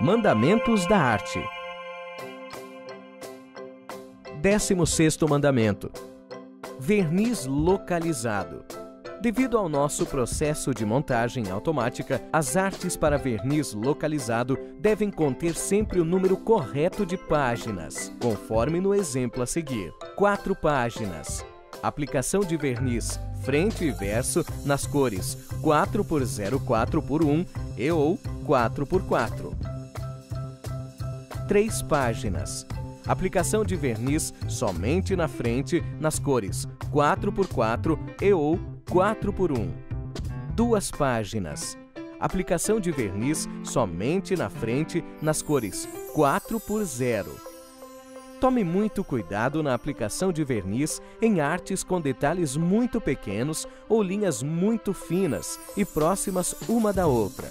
Mandamentos da Arte. 16 Mandamento. Verniz localizado. Devido ao nosso processo de montagem automática, as artes para verniz localizado devem conter sempre o número correto de páginas, conforme no exemplo a seguir. 4 páginas. Aplicação de verniz frente e verso nas cores 4 por 04 por 1 e ou 4 por 4. 3 páginas. Aplicação de verniz somente na frente nas cores 4 por 4 e ou 4 por 1. Duas páginas. Aplicação de verniz somente na frente nas cores 4 por 0. Tome muito cuidado na aplicação de verniz em artes com detalhes muito pequenos ou linhas muito finas e próximas uma da outra.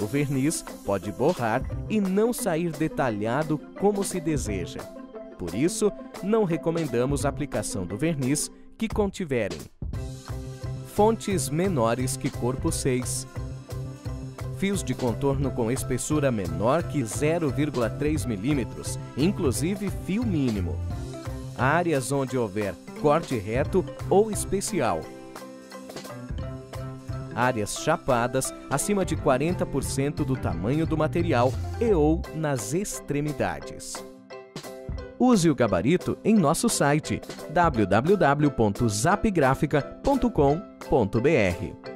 O verniz pode borrar e não sair detalhado como se deseja. Por isso, não recomendamos a aplicação do verniz que contiverem. Fontes menores que corpo 6, fios de contorno com espessura menor que 0,3 milímetros, inclusive fio mínimo, áreas onde houver corte reto ou especial, áreas chapadas acima de 40% do tamanho do material e ou nas extremidades. Use o gabarito em nosso site www.zapgrafica.com.br.